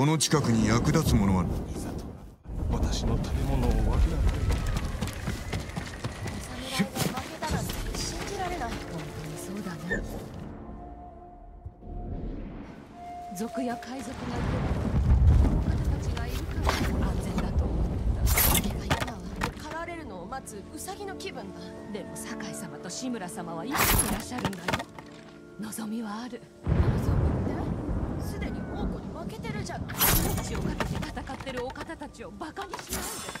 この近くに役立つものは？私の食べ物を分けなんて信じられない本当に。そうだね族や海賊がいればお方たちがいるから安全だと思って今は狩られるのを待つウサギの気分だたでも酒井様と志村様はいつにいらっしゃるんだよ。望みはある望むってすでに王子に負けてるじゃない命をかけて戦ってるお方たちをバカにしないで。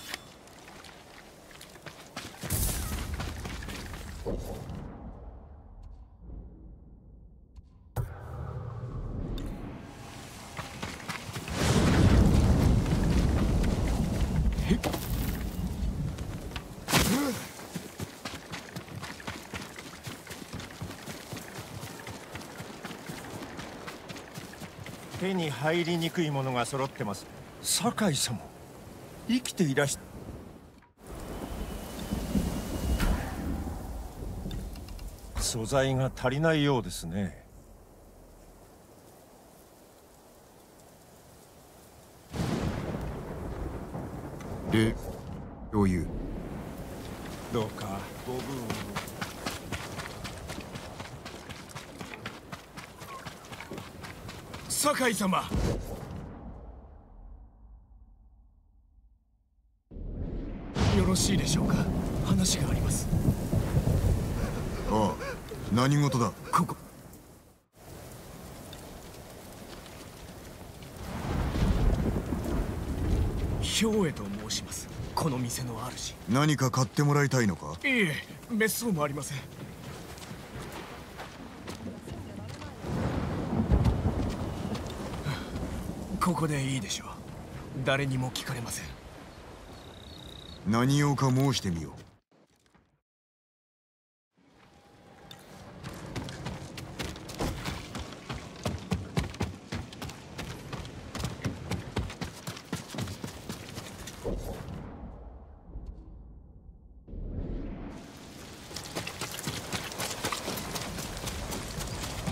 手に入りにくいものが揃ってます。酒井様生きていらし素材が足りないようですね。でどういう？どうかご分を酒井様。よろしいでしょうか？話があります。ああ何事だ？ここ。兵衛と申します。この店の主。何か買ってもらいたいのか？いえ滅相もありませんここでいいでしょう。誰にも聞かれません。何用か申してみよう。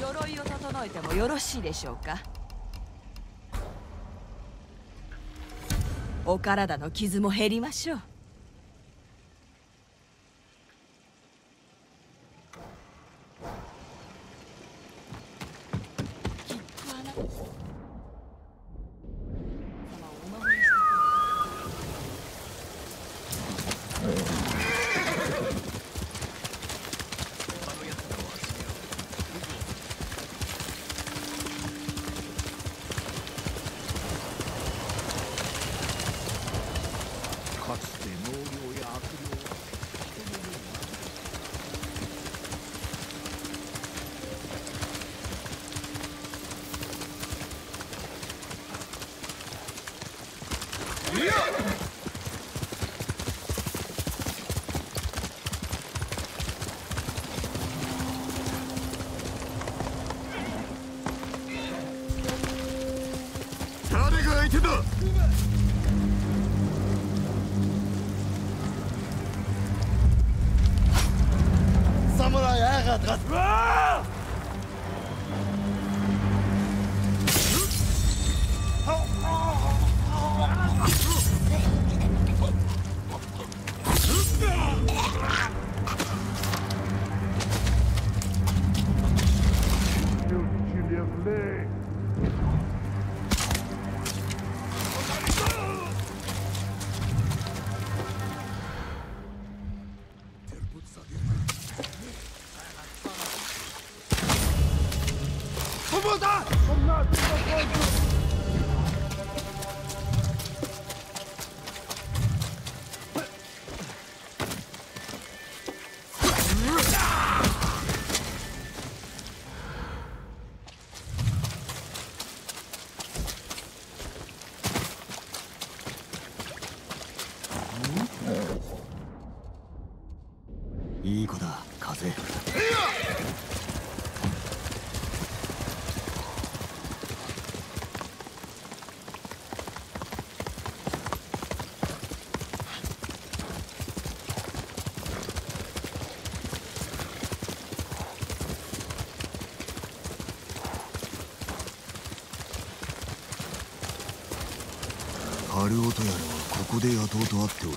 鎧を整えてもよろしいでしょうか？お体の傷も減りましょう。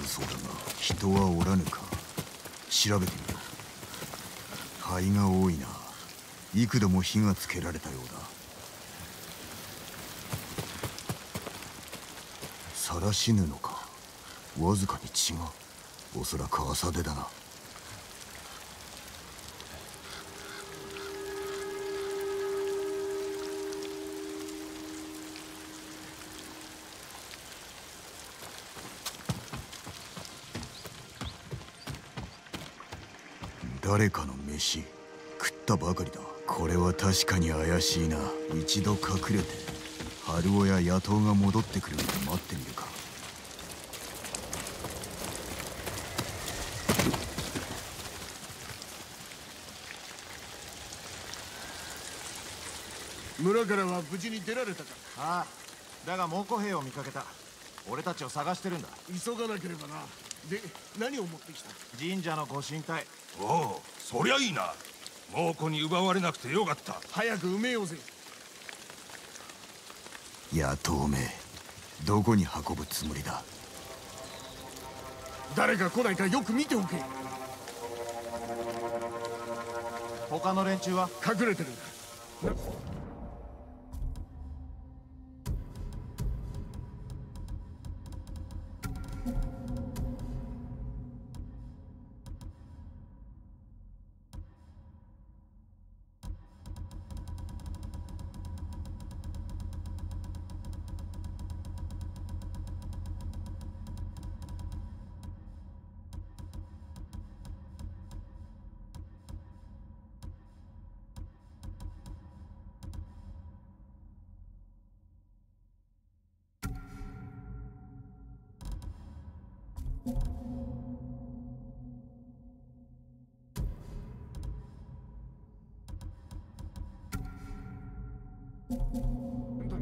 るそうだが人はおらぬか。調べてみよう。灰が多いな。幾度も火がつけられたようだ。晒しぬのか。わずかに血が。おそらく浅出だな。誰かの飯食ったばかりだ。これは確かに怪しいな。一度隠れて春尾や野党が戻ってくるのを待ってみるか。村からは無事に出られたか。ああ。だが猛虎兵を見かけた。俺たちを探してるんだ。急がなければな。で何を持ってきた？神社のご神体おおそりゃいいな。猛虎に奪われなくてよかった。早く埋めようぜ。野党めどこに運ぶつもりだ？誰が来ないかよく見ておけ。他の連中は？隠れてる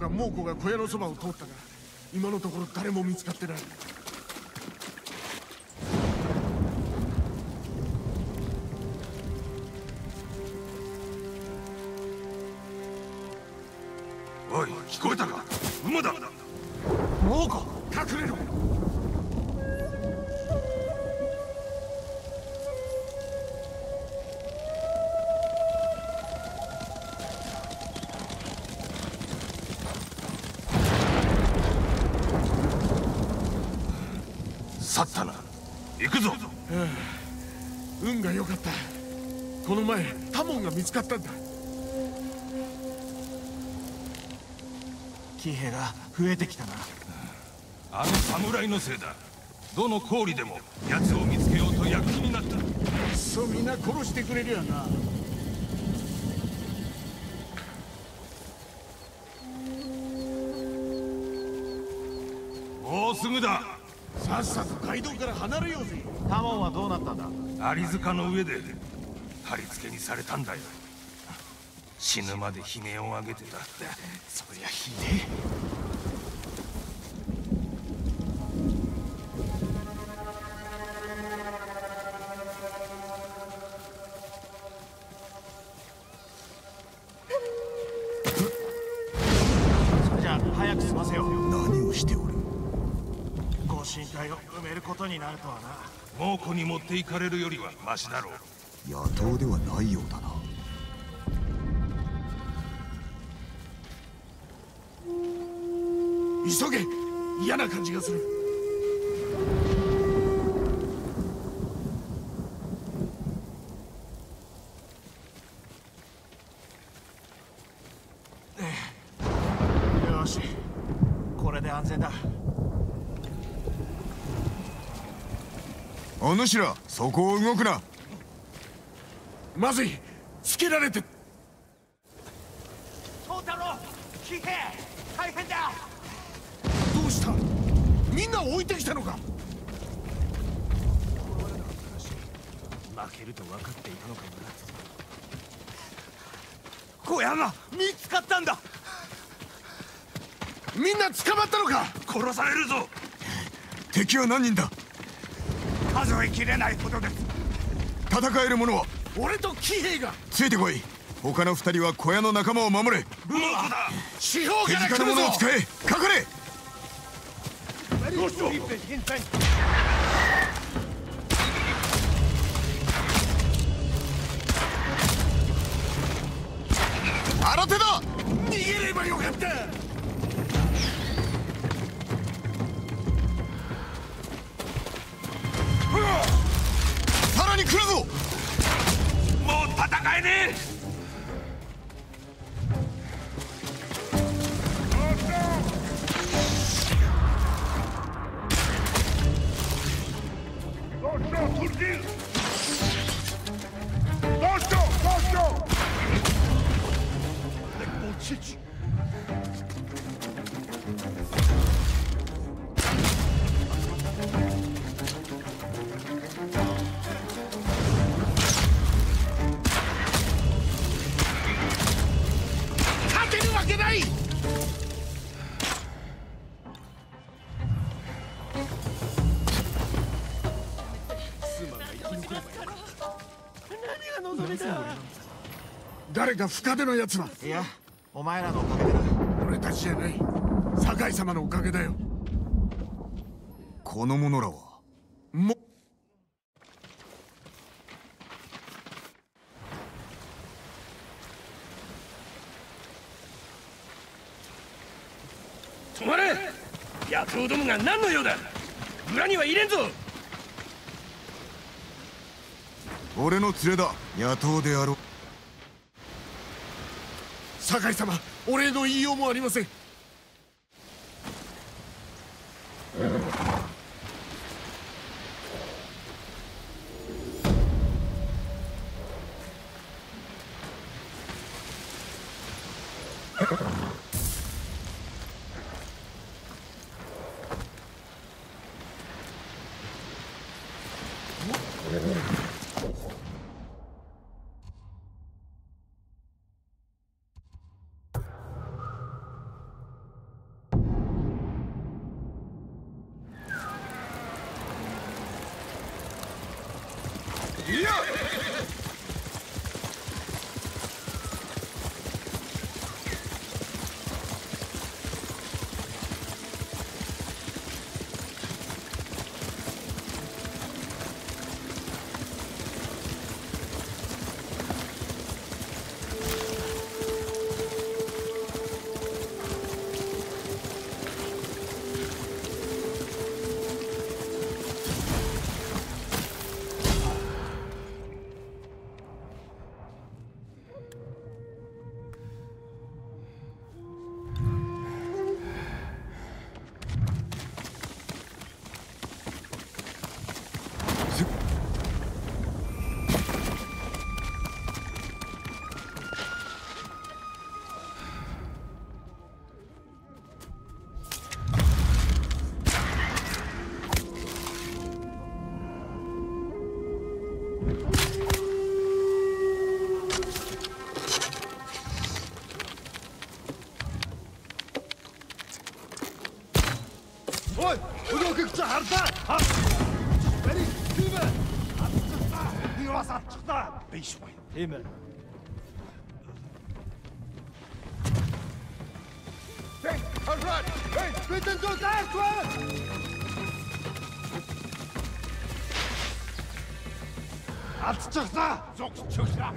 とか猛虎が小屋のそばを通ったが今のところ誰も見つかってない。おい聞こえたか？馬だ。猛虎隠れろ騎兵が増えてきたな。あの侍のせいだ。どの郡でも奴を見つけようと躍起になった。そうみんな殺してくれるやな。もうすぐだ。さっさと街道から離れようぜ。タモンはどうなったんだ？アリ塚の上で貼り付けにされたんだよ死ぬまで悲鳴を上げてたそりゃひでえ。それじゃあ早く済ませよう。何をしておる？ご神体を埋めることになるとはな。猛虎に持っていかれるよりはマシだろう。野党ではないようだなお主らそこを動くな。まずい。つけられて。東太郎騎兵大変だ。どうした？みんな置いてきたのか？負けると分かっていたのかな？小屋が見つかったんだ。みんな捕まったのか？殺されるぞ。敵は何人だ？数えきれないほどです。戦える者は俺と騎兵が。ついてこい。他の二人は小屋の仲間を守れ。猛虎だ。四方手から来るぞ近なものを使え。隠れ。新手だ。逃げればよかった来るぞもう戦えねえ。誰か深手のやつは。いやお前らのおかげでな。俺たちじゃない。酒井様のおかげだよ。この者らは。も。止まれ。野党どもが何の用だ。裏には入れんぞ俺の連れだ。野党であろう。酒井様お礼の言いようもありません。Тийм ээ. Hey, Hazrat! Hey, bitte so darf! алдчихлаа. Зогсчихлаа.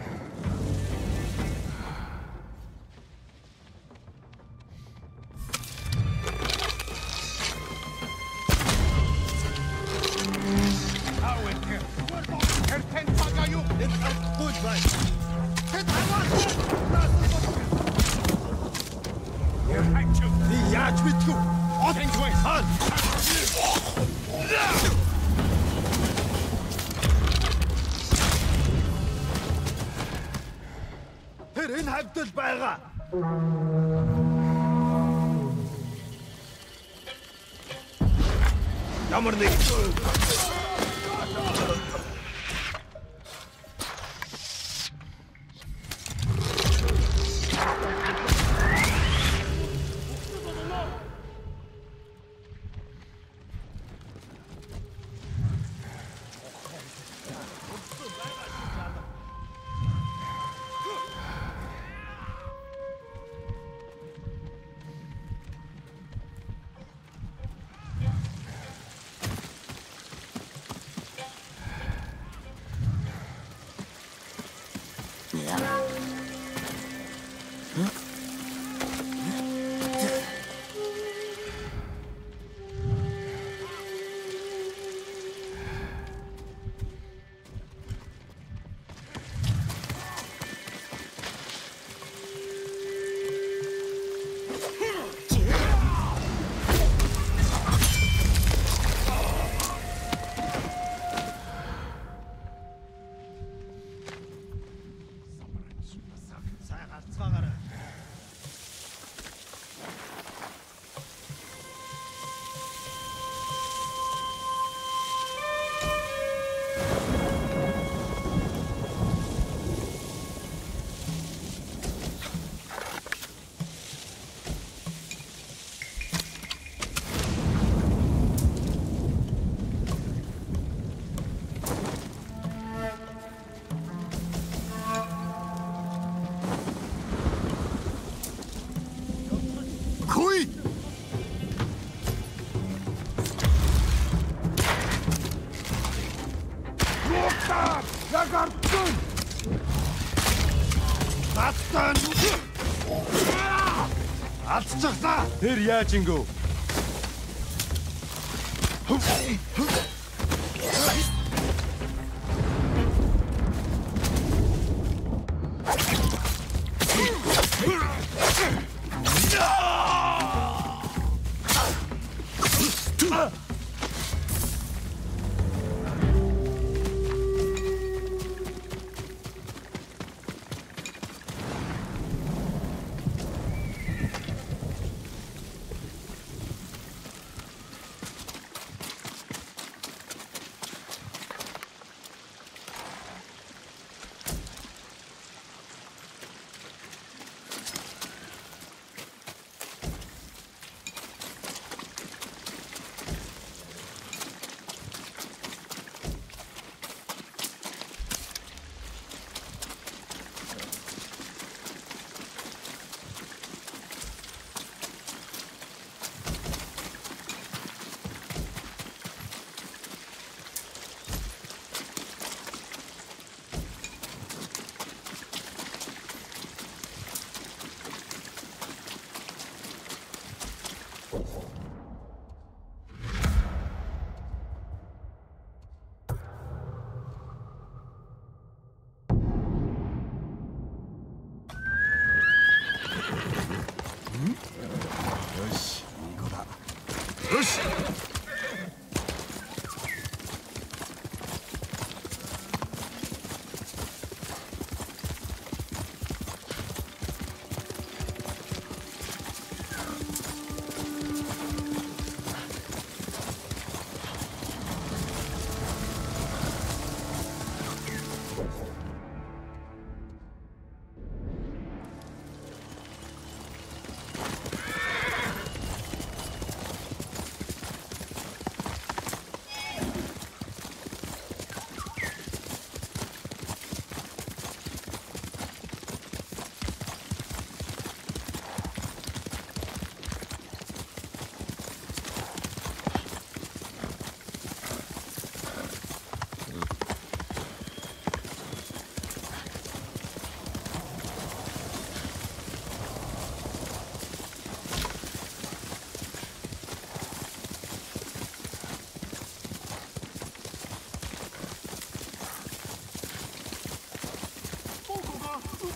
っ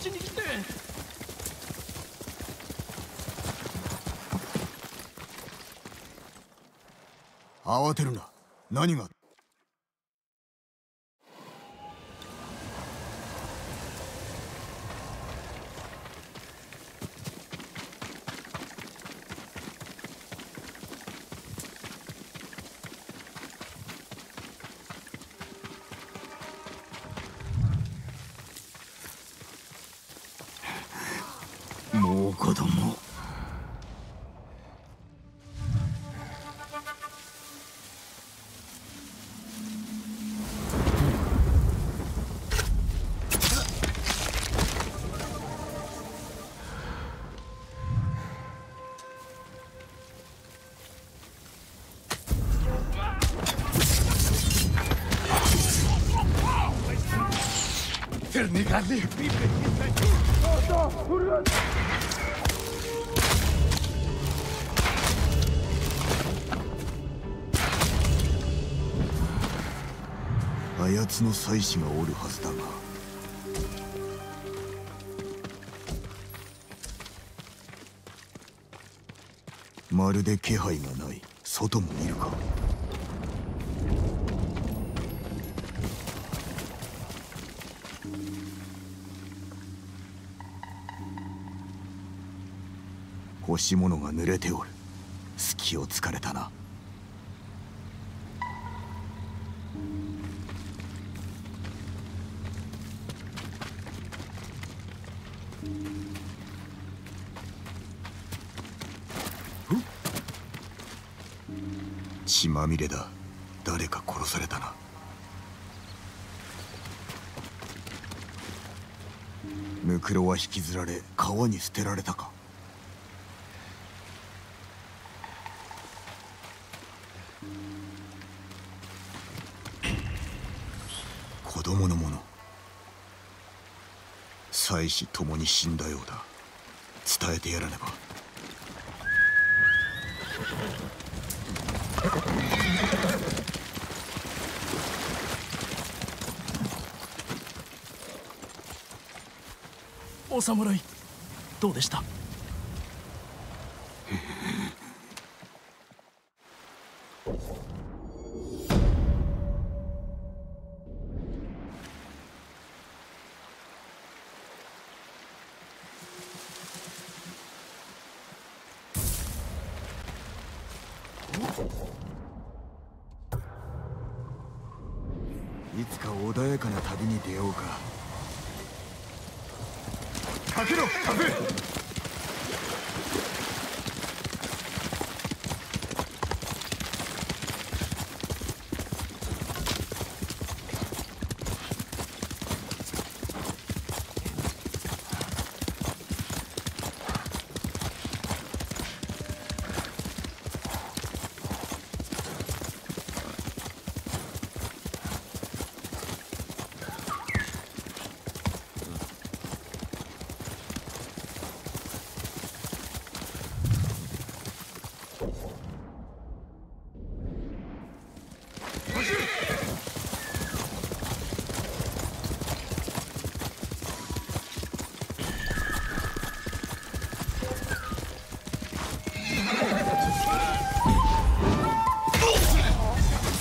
ちに来て。慌てるな。何があやつの妻子がおるはずだが。まるで気配がない。外も見るか。欲し物が濡れておる。隙を突かれたな。血まみれだ。誰か殺されたな。ムクロは引きずられ川に捨てられたか。妻子ともに死んだようだ。伝えてやらねば。お侍どうでした？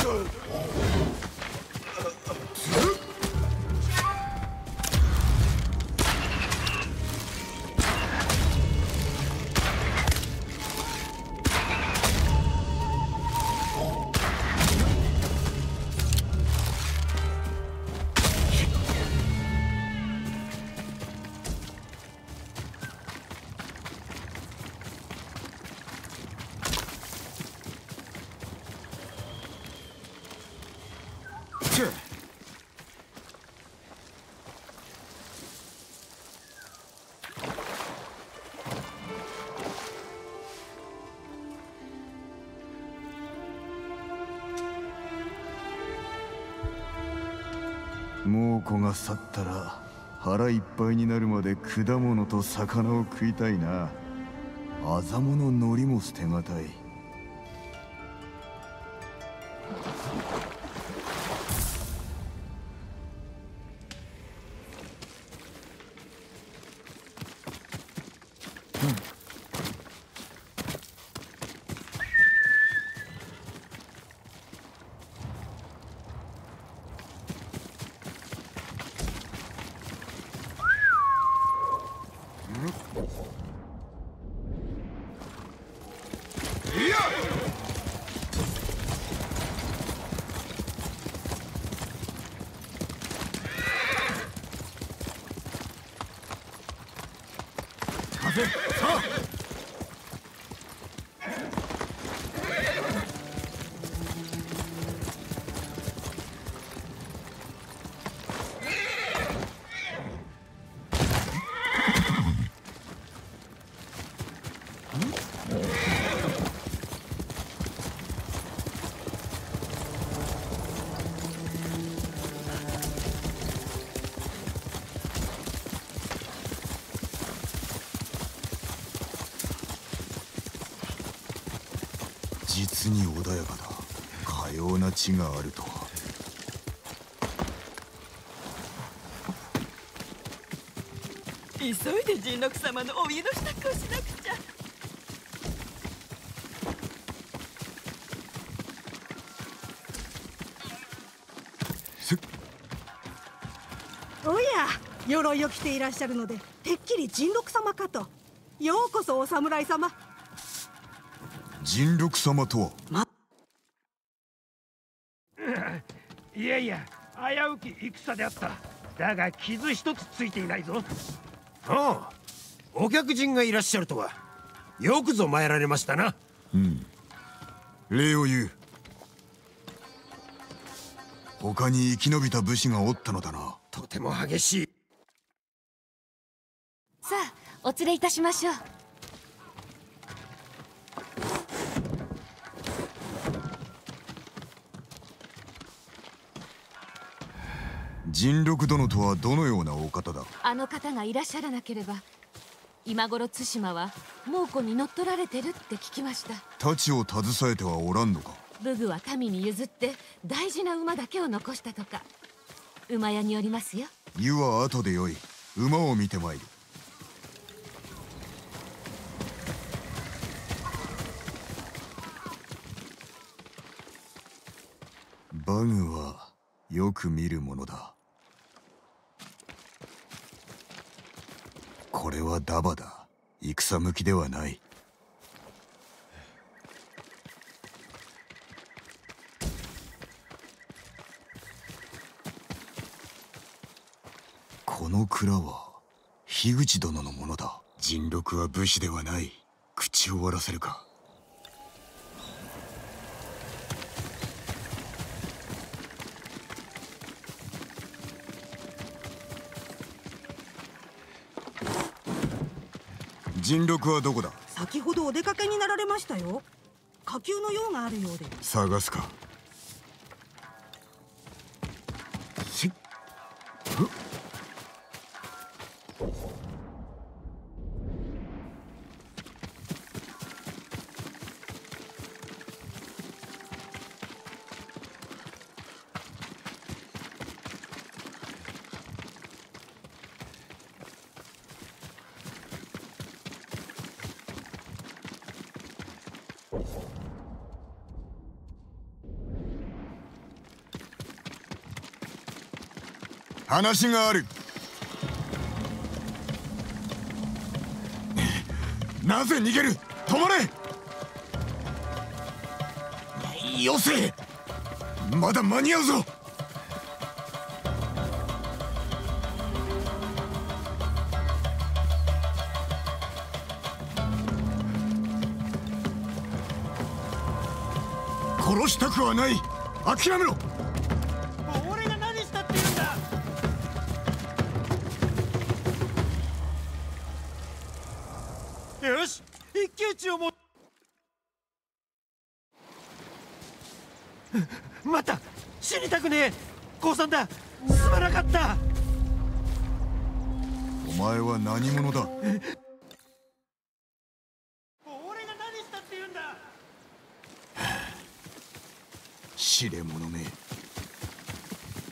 猛子が去ったら腹いっぱいになるまで果物と魚を食いたいな。あざもの海苔も捨てがたい実に穏やかだ。かような地があるとは。急いで神六様のお湯の支度をしなくちゃ。おや鎧を着ていらっしゃるのでてっきり神六様かと。ようこそお侍様人力様とは？いやいや危うき戦であった。だが傷一つついていないぞ。ああお客人がいらっしゃるとはよくぞ参られましたな。うん。礼を言う。他に生き延びた武士がおったのだな。とても激しい。さあお連れいたしましょう人力殿とはどのようなお方だ？あの方がいらっしゃらなければ今頃対馬は猛虎に乗っ取られてるって聞きました。太刀を携えてはおらんのか？武具は民に譲って大事な馬だけを残したとか。馬屋によりますよ。湯は後でよい馬を見てまいる。バグはよく見るものだこれはダバだ。戦向きではない。この蔵は樋口殿のものだ。人禄は武士ではない。口を割らせるか。人禄はどこだ？先ほどお出かけになられましたよ。火球の用があるようで。探すか話がある。なぜ逃げる？止まれ！よせ！まだ間に合うぞ！殺したくはない。諦めろ！一騎打ちをも また。死にたくねえ。降参だ。すまなかった。お前は何者だ？俺が何したって言うんだ。知れ者め。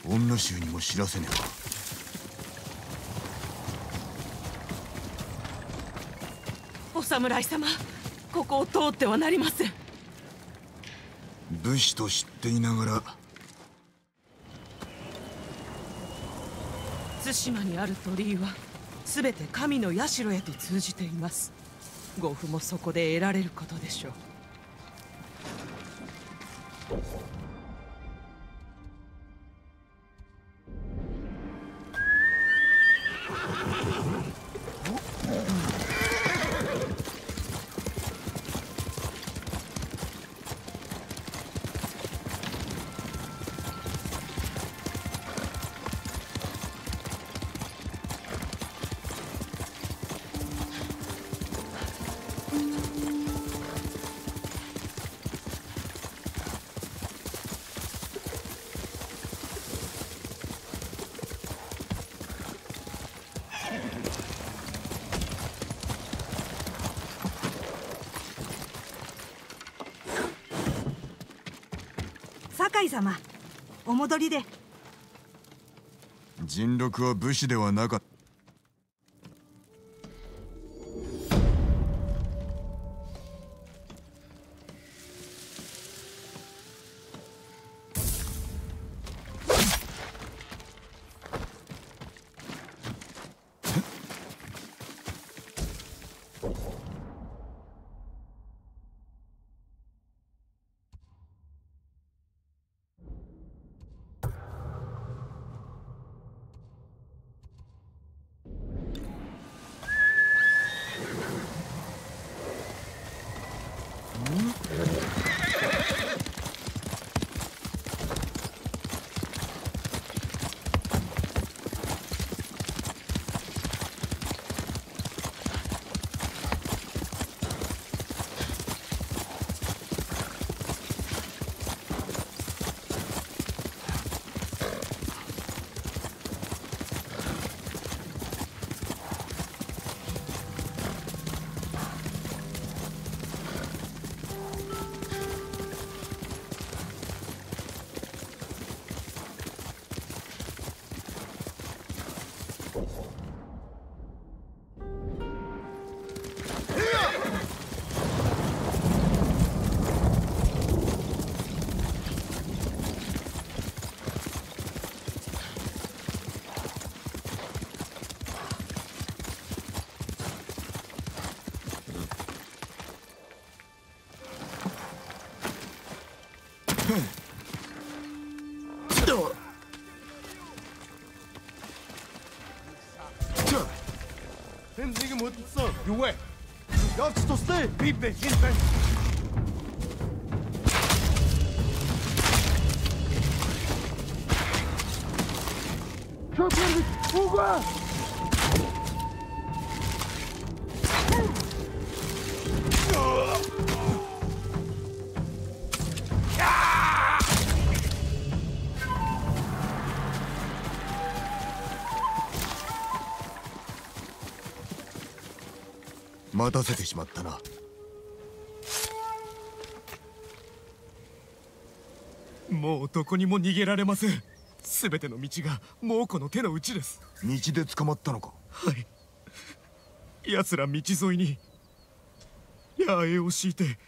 女衆にも知らせねば。お侍様ここを通ってはなりません。武士と知っていながら。対馬にある鳥居は全て神の社へと通じています。護符もそこで得られることでしょう戻りで。人禄は武士ではなかった。нэг юм хөдөлсөн. Юу вэ? Явц туслая. Би бэж ин байна. Чөпөр үгүй. 待たせてしまったな。もうどこにも逃げられません。全ての道が猛虎の手の内です。道で捕まったのか？はい。奴ら道沿いに野営を敷いて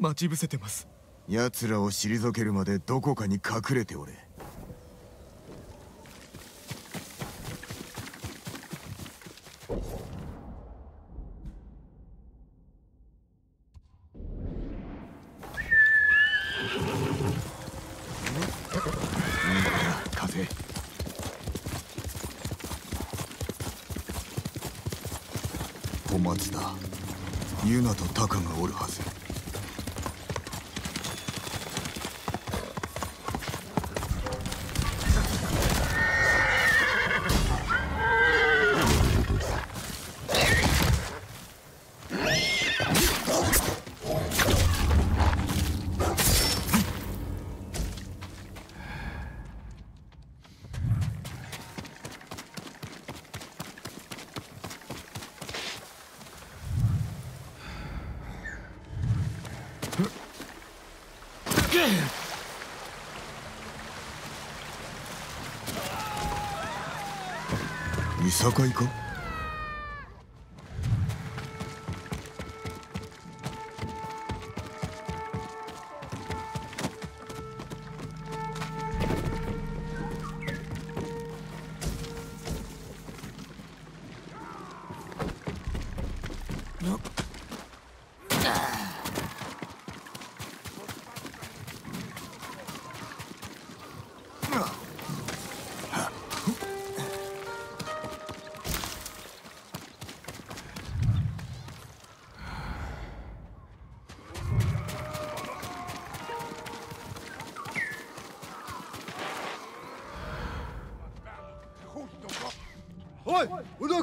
待ち伏せてます。奴らを退けるまでどこかに隠れておれ風小松だユナとタカがおるはずそこ行こう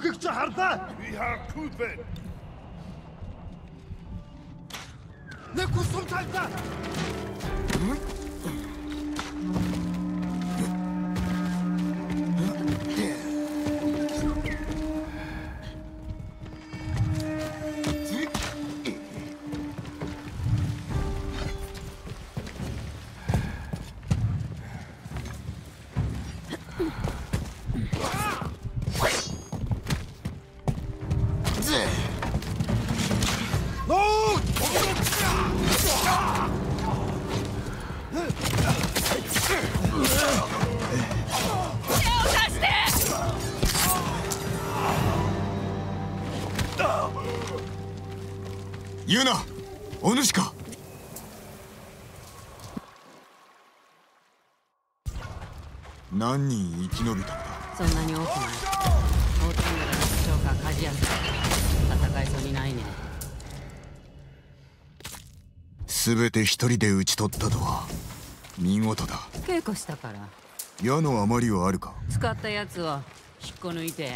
хөөгч харлаа. We have proven. Нэг кусруу тайлбар. Hmm? 全て一人で討ち取ったとは。見事だ。稽古したから。矢の余りはあるか？使ったやつを引っこ抜いて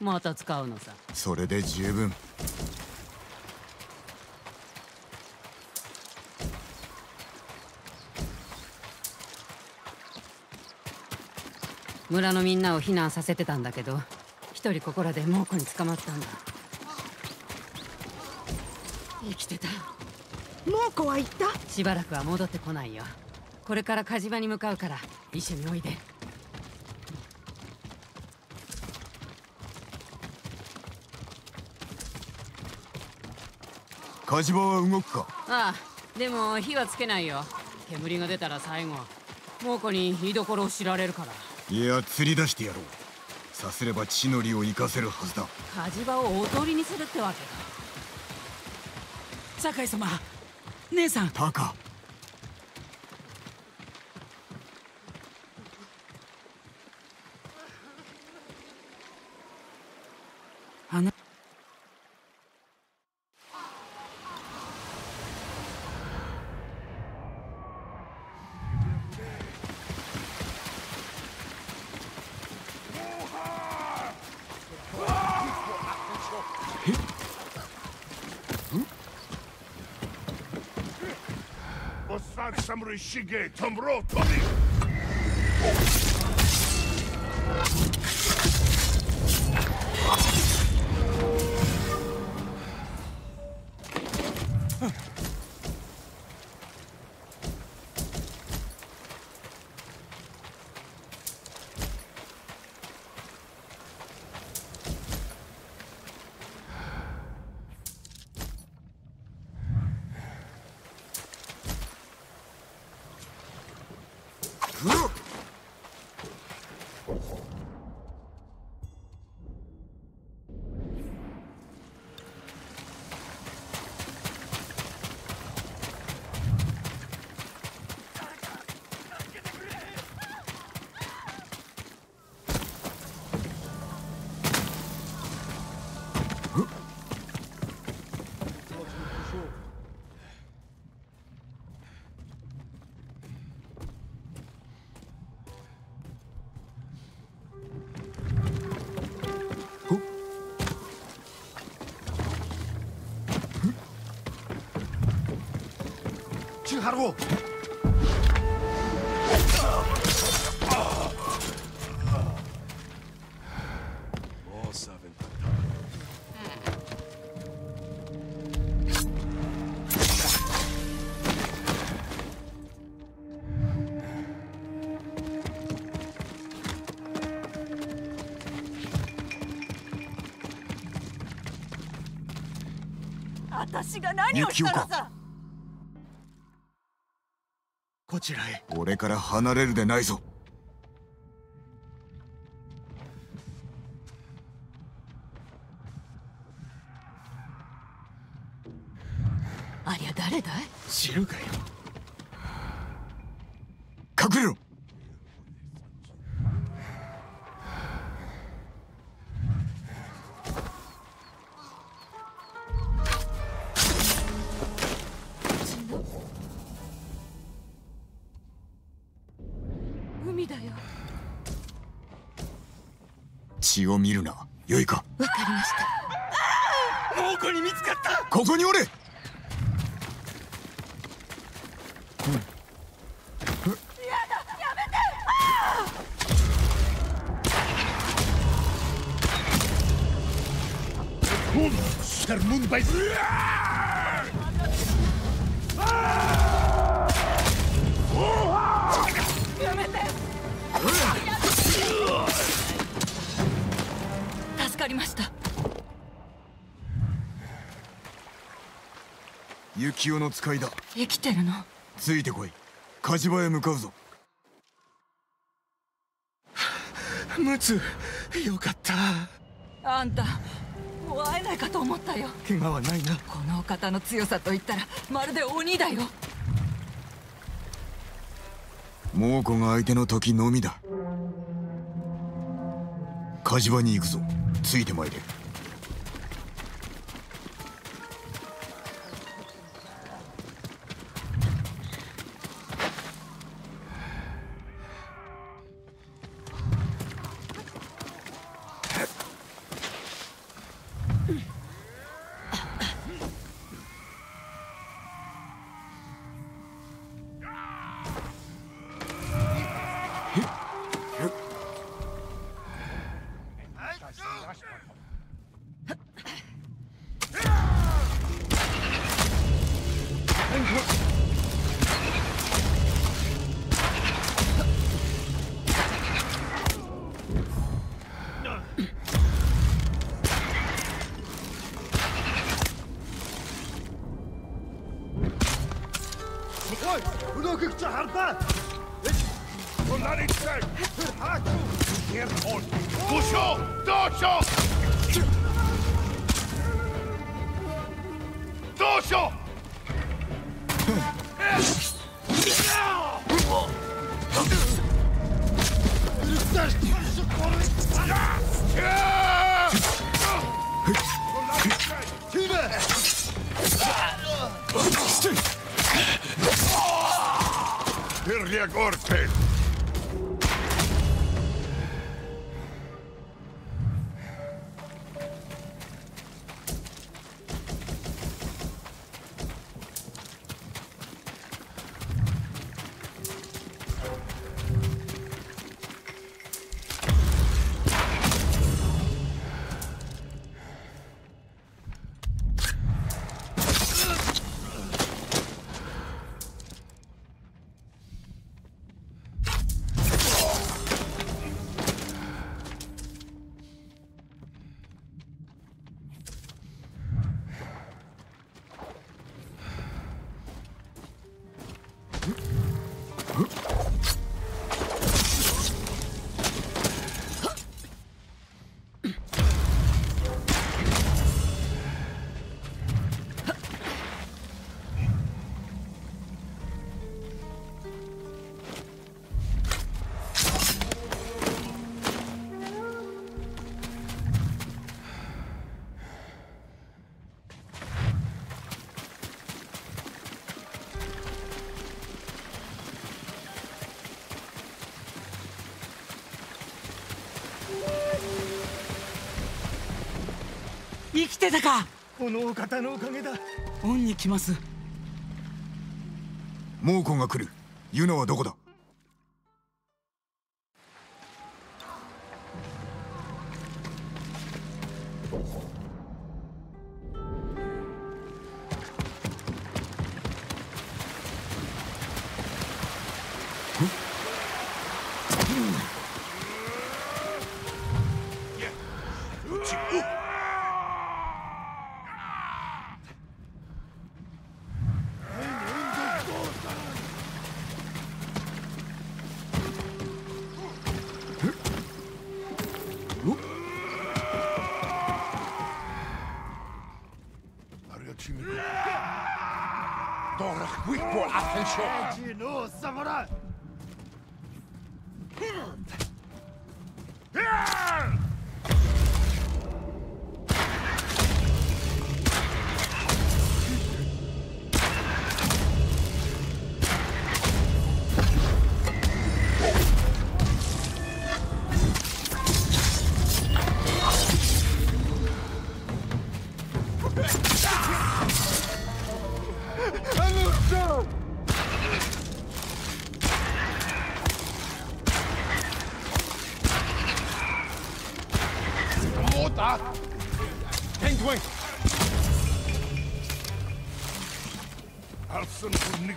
また使うのさ。それで十分。村のみんなを避難させてたんだけど一人ここらで猛虎に捕まったんだ。生きてた猛虎は行った？しばらくは戻ってこないよ。これから火事場に向かうから一緒においで。火事場は動くか？ああでも火はつけないよ。煙が出たら最後猛虎に居所を知られるから。いや釣り出してやろう。さすれば血のりを生かせるはずだ。火事場をおとりにするってわけ酒井様姉さん。タカ。あの。 Shige Tomro Tomi! 하라고!私が 살고私が何をしたらさ。ちらへ。俺から離れるでないぞ。の使いだ。生きてるの？ついてこい。火事場へ向かうぞ。ムツよかった。あんたもう会えないかと思ったよ。怪我はないな。このお方の強さといったらまるで鬼だよ。猛虎が相手の時のみだ。火事場に行くぞ。ついてまいれてたか。このお方のおかげだ。恩に来ます。猛虎が来る。ユナはどこだ？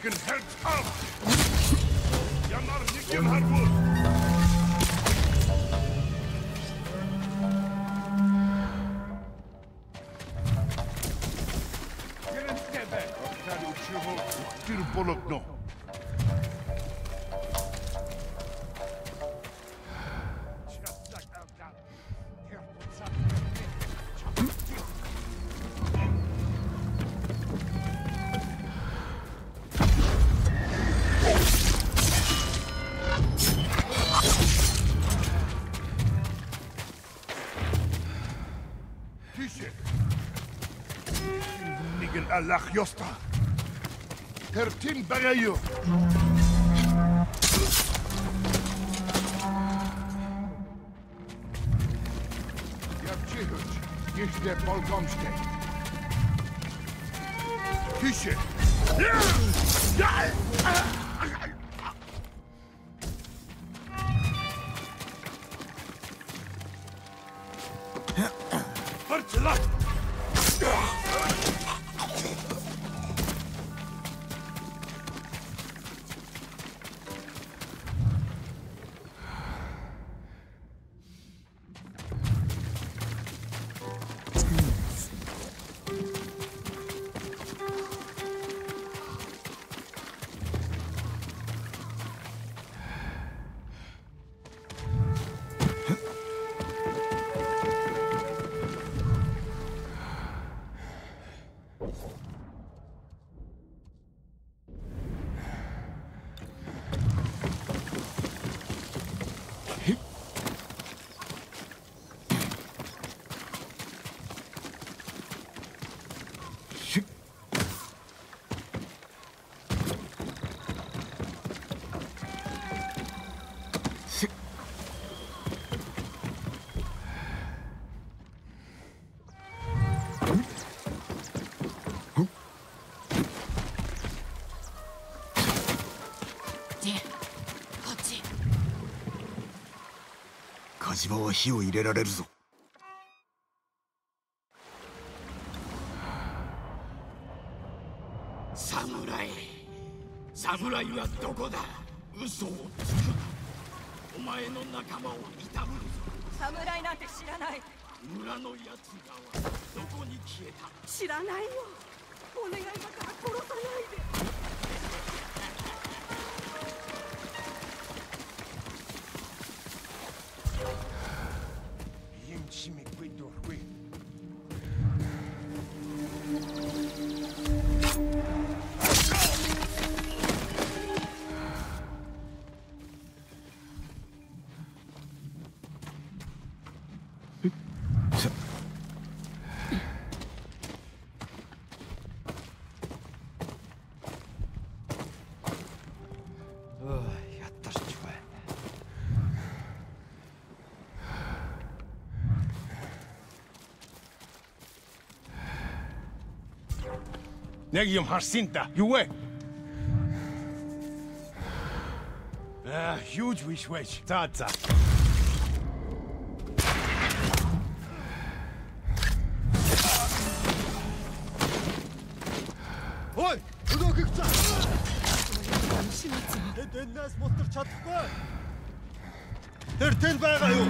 can help out! Yamar, give hard wood! Lach Josta. Tertin Bagayo. Jak cichać, nieźle polkomskie. Kisie. 場は火を入れられるぞ。侍侍はどこだ？嘘をつくな。お前の仲間をいたぶるぞ。侍なんて知らない。村の奴らはどこに消えた？知らないよ。お願いだから殺さないで Нэг юм харсан да. Юу вэ? Аа, huge wish wish. За за. Ой, өнөөх цаа. Тэд энэс мотор чадахгүй. Тэр тэл байгаа юу?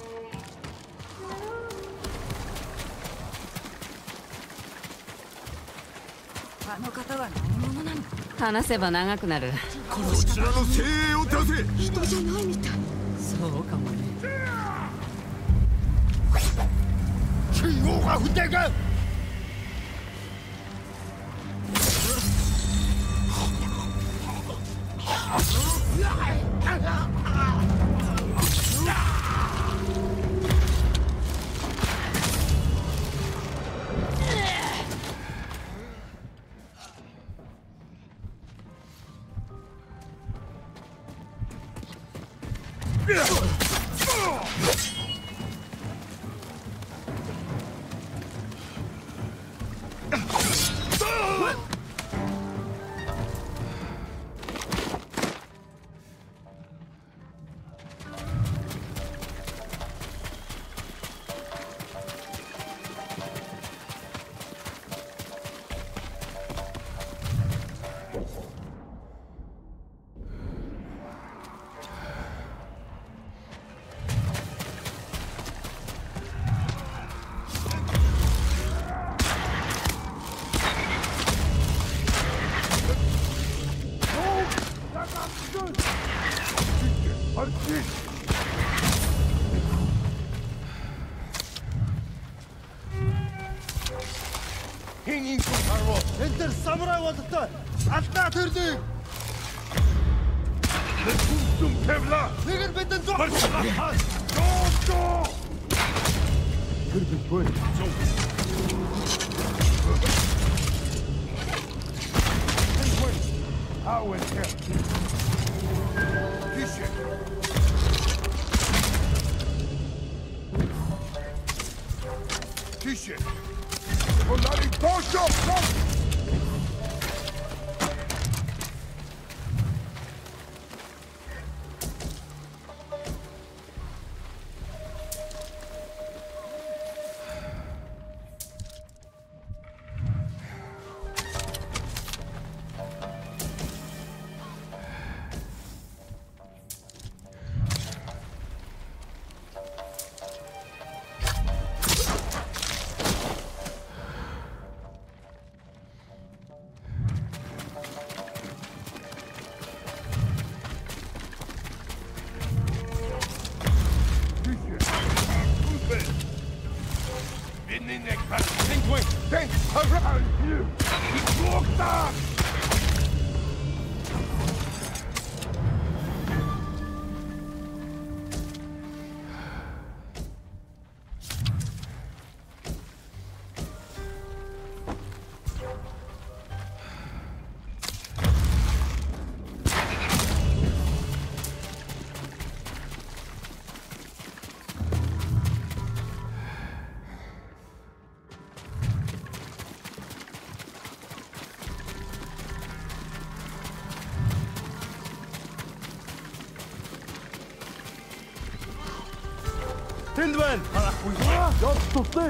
話せば長くなる。こちらの精鋭を出せ人じゃないみたいそうかもね。信号が降って Eldiven! Yaptı tuttu.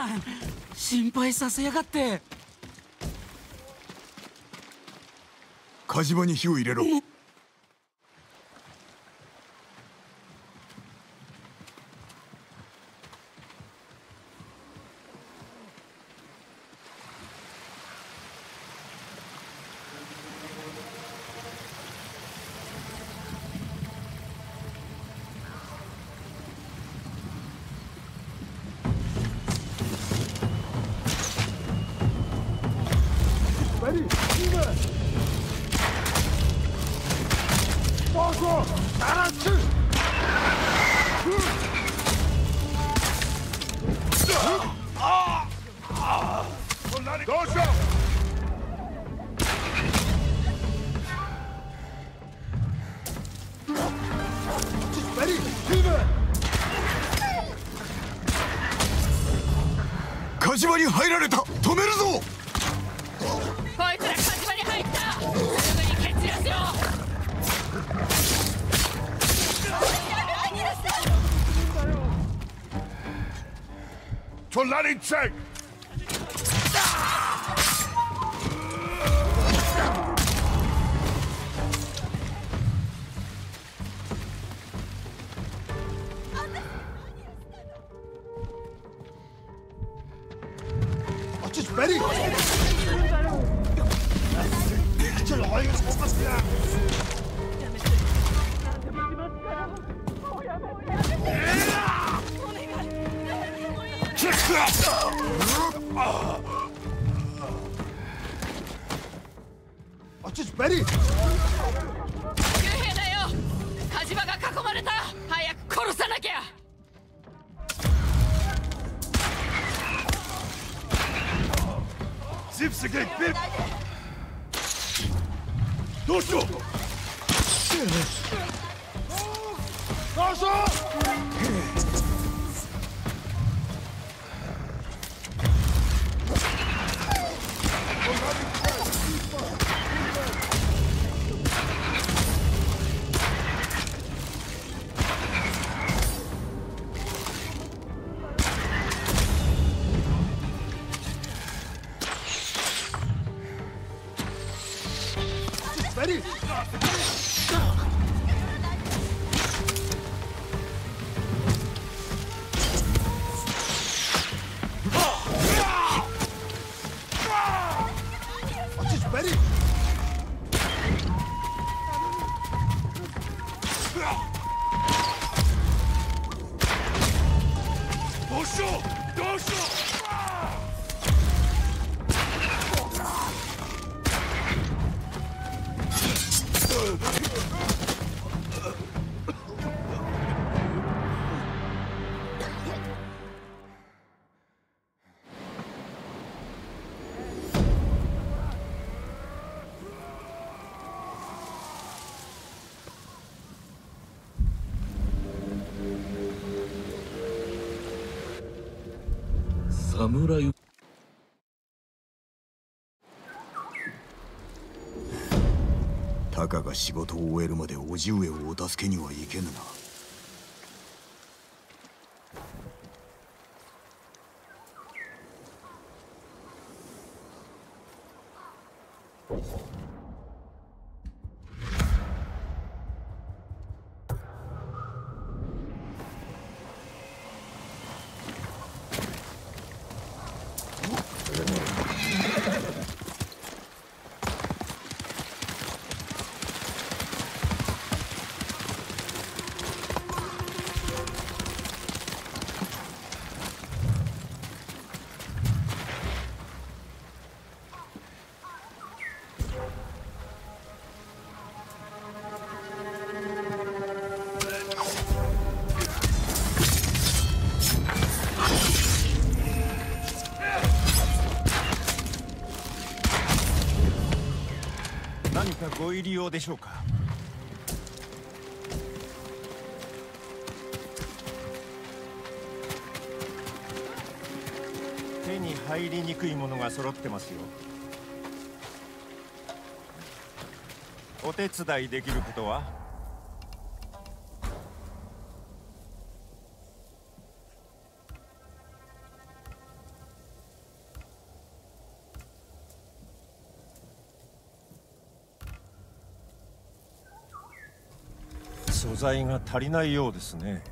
さん。心配させやがって。火事場に火を入れろ。も侍。たかが仕事を終えるまで叔父上をお助けにはいけぬな。入り用でしょうか手に入りにくいものが揃ってますよ。お手伝いできることは素材が足りないようですね。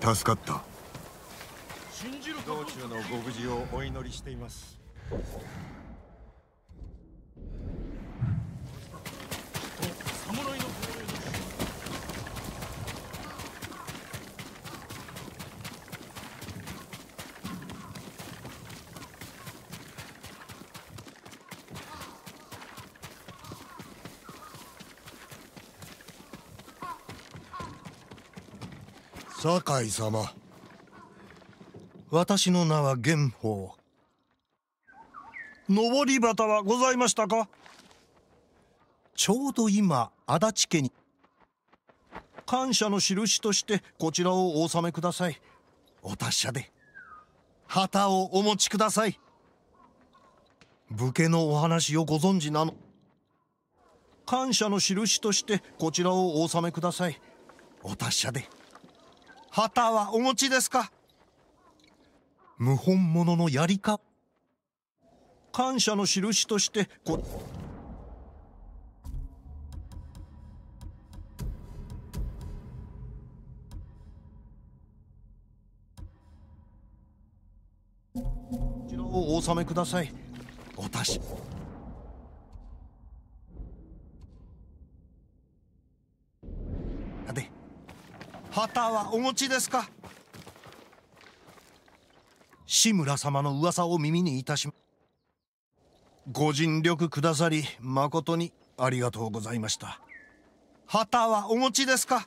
助かった。道中のご無事をお祈りしています酒井様。私の名は玄宝。上り旗はございましたか？ちょうど今足立家に感謝の印としてこちらをお納めください。お達者で旗をお持ちください。武家のお話をご存知なの。感謝の印としてこちらをお納めください。お達者で旗はお持ちですか？謀反者のやりか感謝の印としてこちらをお納めください。お達しで旗はお持ちですか？志村様の噂を耳にいたしご尽力くださり誠にありがとうございました。旗はお持ちですか？